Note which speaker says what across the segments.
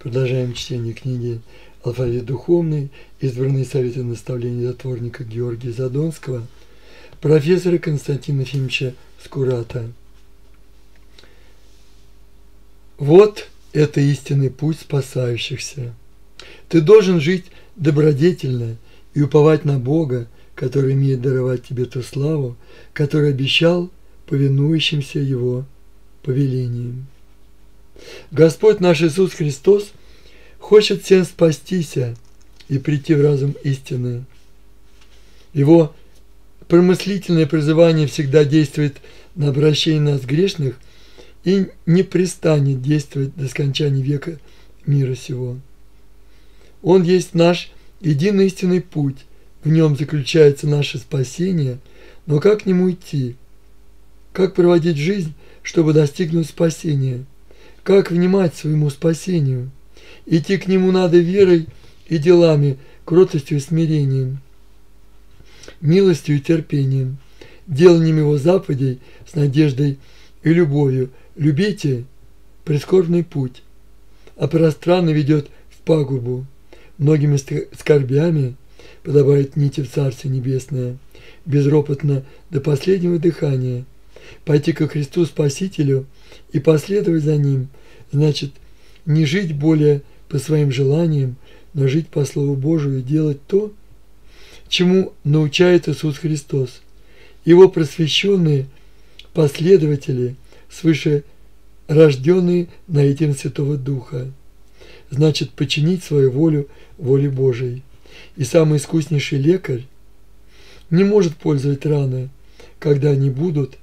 Speaker 1: Продолжаем чтение книги «Алфавит духовный. Избранные советы наставления затворника Георгия Задонского», профессора Константина Ефимовича Скурата. Вот это истинный путь спасающихся. Ты должен жить добродетельно и уповать на Бога, который имеет даровать тебе ту славу, который обещал повинующимся Его повелениям. Господь наш Иисус Христос хочет всем спастися и прийти в разум истины. Его промыслительное призывание всегда действует на обращение нас грешных и не пристанет действовать до скончания века мира сего. Он есть наш единый истинный путь, в нем заключается наше спасение, но как к нему идти? Как проводить жизнь, чтобы достигнуть спасения? Как внимать своему спасению? Идти к нему надо верой и делами, кротостью и смирением, милостью и терпением, деланием его заповедей с надеждой и любовью. Любите прискорбный путь, а пространно ведет в пагубу. Многими скорбями подобает нити в Царствие Небесное, безропотно до последнего дыхания. Пойти ко Христу Спасителю и последовать за Ним, значит не жить более по своим желаниям, но жить по Слову Божию и делать то, чему научает Иисус Христос. Его просвещенные последователи, свыше рожденные на этим Святого Духа, значит подчинить свою волю воле Божией. И самый искуснейший лекарь не может пользовать раны, когда они будут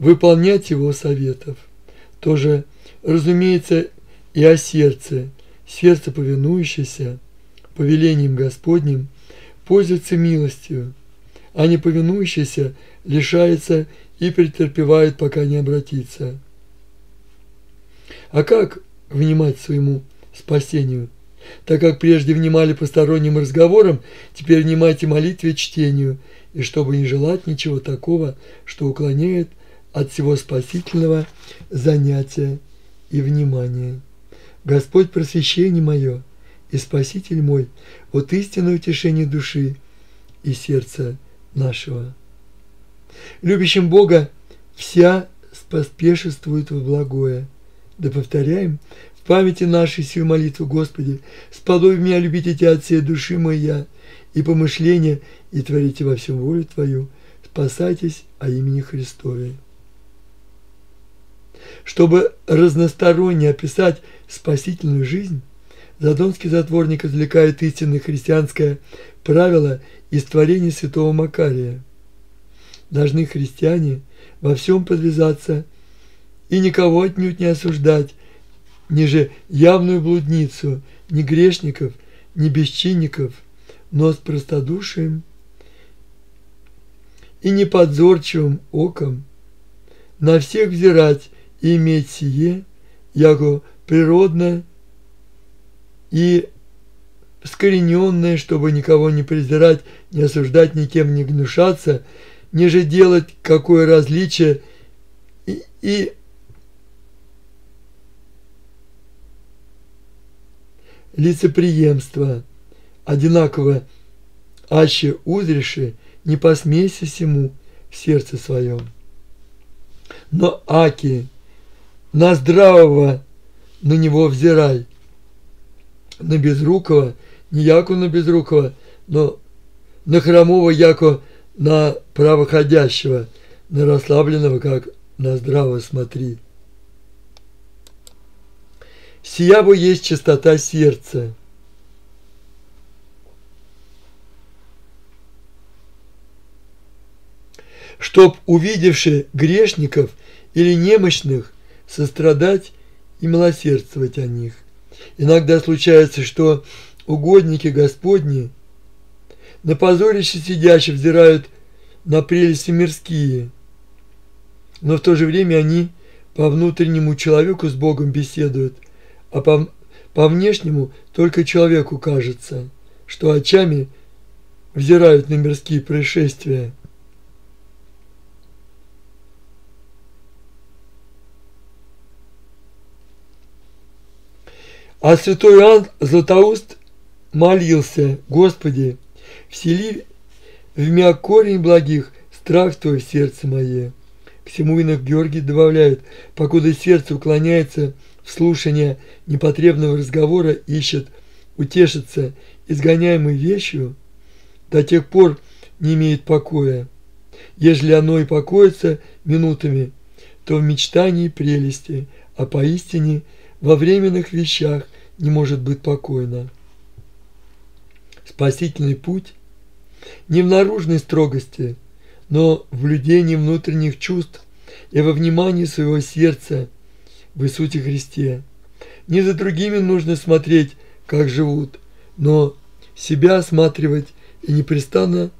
Speaker 1: выполнять его советов. Тоже, разумеется, и о сердце. Сердце, повинующееся повелением Господним, пользуется милостью, а не повинующееся лишается и претерпевает, пока не обратится. А как внимать своему спасению? Так как прежде внимали посторонним разговорам, теперь внимайте молитве чтению, и чтобы не желать ничего такого, что уклоняет от всего спасительного занятия и внимания. Господь просвещение мое и Спаситель мой, вот истинное утешение души и сердца нашего. Любящим Бога вся поспешествует в благое. Да повторяем в памяти нашей сию молитву, Господи, сподоби меня любить эти от всей души моя и помышления, и творите во всем волю Твою, спасайтесь о имени Христове. Чтобы разносторонне описать спасительную жизнь, Задонский затворник извлекает истинное христианское правило из творения святого Макария. Должны христиане во всем подвязаться и никого отнюдь не осуждать, ни же явную блудницу, ни грешников, ни бесчинников, но с простодушием и неподзорчивым оком на всех взирать иметь сие, яко природное и скорененное, чтобы никого не презирать, не осуждать, никем не гнушаться, не же делать какое различие и, и лицеприемство одинаково аще узреши, не посмейся сему в сердце своем. Но аки на здравого на него взирай, на безрукого, не яко на безрукого, но на хромого яко на правоходящего, на расслабленного, как на здраво смотри. Сия бы есть чистота сердца. Чтоб, увидевши грешников или немощных, сострадать и милосердствовать о них. Иногда случается, что угодники Господни на позорище сидящие взирают на прелести мирские, но в то же время они по внутреннему человеку с Богом беседуют, а по, по внешнему только человеку кажется, что очами взирают на мирские происшествия – А святой Иоанн Златоуст молился, Господи, всели в мя корень благих страх Твой в сердце мое. К всему инок Георгий добавляет, покуда сердце уклоняется в слушание непотребного разговора, ищет утешиться изгоняемой вещью, до тех пор не имеет покоя. Ежели оно и покоится минутами, то в мечтании прелести, а поистине во временных вещах не может быть покойно. Спасительный путь не в наружной строгости, но в блюдении внутренних чувств и во внимании своего сердца в Иисусе Христе. Не за другими нужно смотреть, как живут, но себя осматривать и непрестанно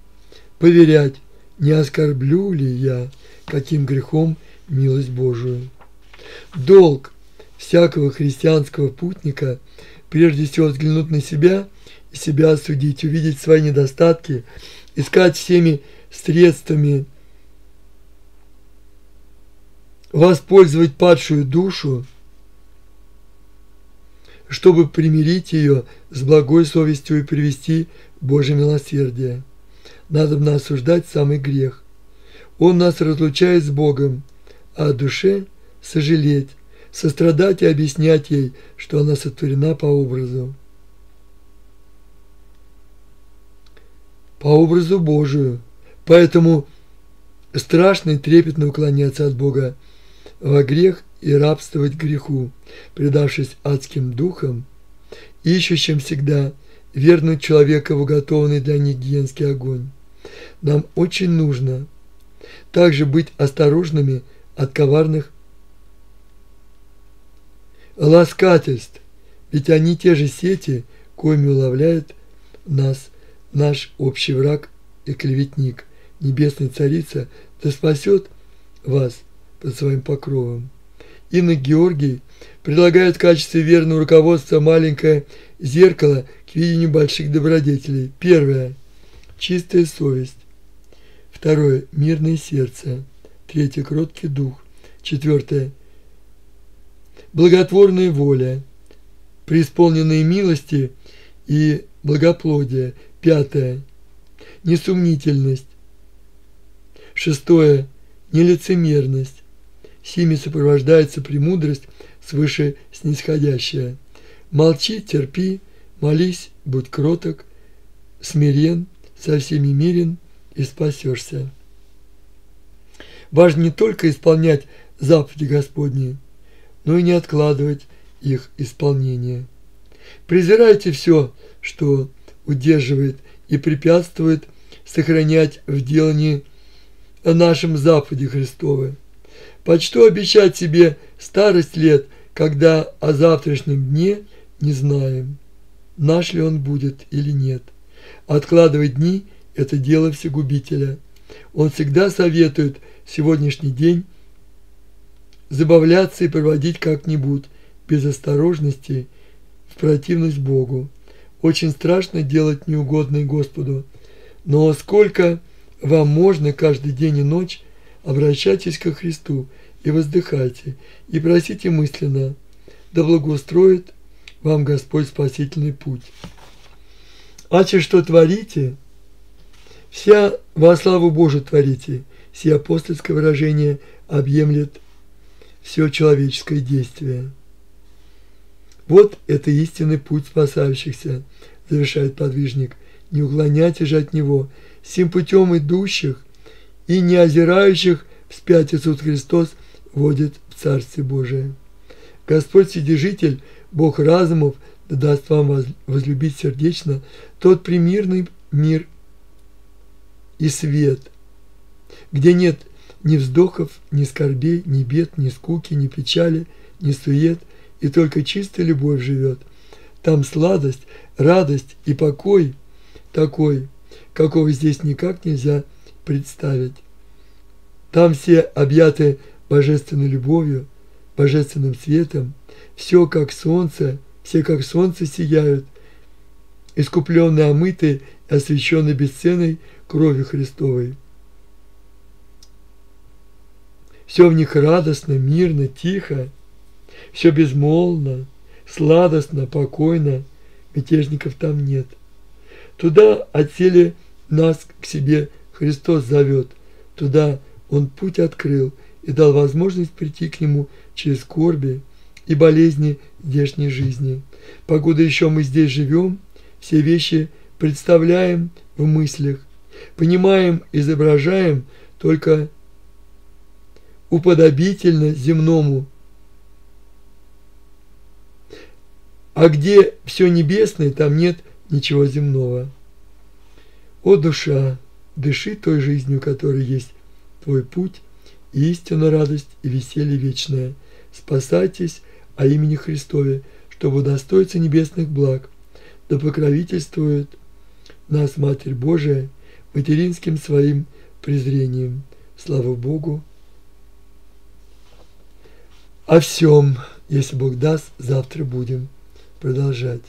Speaker 1: поверять, не оскорблю ли я каким грехом милость Божию. Долг всякого христианского путника прежде всего взглянуть на себя и себя осудить, увидеть свои недостатки, искать всеми средствами воспользовать падшую душу, чтобы примирить ее с благой совестью и привести Божье милосердие. Надо бы осуждать самый грех. Он нас разлучает с Богом, а о душе сожалеть, сострадать и объяснять ей, что она сотворена по образу. По образу Божию. Поэтому страшно и трепетно уклоняться от Бога во грех и рабствовать греху, предавшись адским духам, ищущим всегда вернуть человека в уготованный для них гиенский огонь. Нам очень нужно также быть осторожными от коварных ласкательств, ведь они те же сети, коими уловляет нас наш общий враг и клеветник, небесная царица, да спасет вас под своим покровом. Инна Георгий предлагает в качестве верного руководства маленькое зеркало к видению больших добродетелей. Первое – чистая совесть. Второе – мирное сердце. Третье – кроткий дух. Четвертое – благотворная воля, преисполненные милости и благоплодия. Пятое – несумнительность. Шестое – нелицемерность. Сими сопровождается премудрость свыше снисходящая. Молчи, терпи, молись, будь кроток, смирен, со всеми мирен и спасешься. Важно не только исполнять заповеди Господни, но и не откладывать их исполнение. Презирайте все, что удерживает и препятствует сохранять в делании нашем заповеди Христовы. Почту обещать себе старость лет, когда о завтрашнем дне не знаем, наш ли он будет или нет. Откладывать дни – это дело всегубителя. Он всегда советует сегодняшний день забавляться и проводить как-нибудь, без осторожности, в противность Богу. Очень страшно делать неугодное Господу, но сколько вам можно каждый день и ночь обращайтесь ко Христу и воздыхайте, и просите мысленно, да благоустроит вам Господь спасительный путь. А че что творите? Вся во славу Божию творите. Все апостольское выражение объемлет все человеческое действие. Вот это истинный путь спасающихся, завершает подвижник. Не уклоняйтесь же от него, всем путем идущих и не озирающих вспять Иисус Христос водит в Царствие Божие. Господь Вседержитель, Бог разумов, да даст вам возлюбить сердечно тот примирный мир и свет, где нет ни вздохов, ни скорбей, ни бед, ни скуки, ни печали, ни сует, и только чистая любовь живет. Там сладость, радость и покой такой, какого здесь никак нельзя представить. Там все объяты божественной любовью, божественным светом, все как солнце, все как солнце сияют, искупленные, омытые и освященные бесценной кровью Христовой. Все в них радостно, мирно, тихо, все безмолвно, сладостно, покойно, мятежников там нет. Туда отсели нас к себе Христос зовет, туда Он путь открыл и дал возможность прийти к Нему через скорби и болезни здешней жизни. Покуда еще мы здесь живем, все вещи представляем в мыслях, понимаем, изображаем только уподобительно земному. А где все небесное, там нет ничего земного. О душа, дыши той жизнью, которая есть твой путь, и истинная радость и веселье вечное. Спасайтесь о имени Христове, чтобы удостоиться небесных благ. Да покровительствует нас Матерь Божия материнским своим презрением. Слава Богу. О всем, если Бог даст, завтра будем продолжать.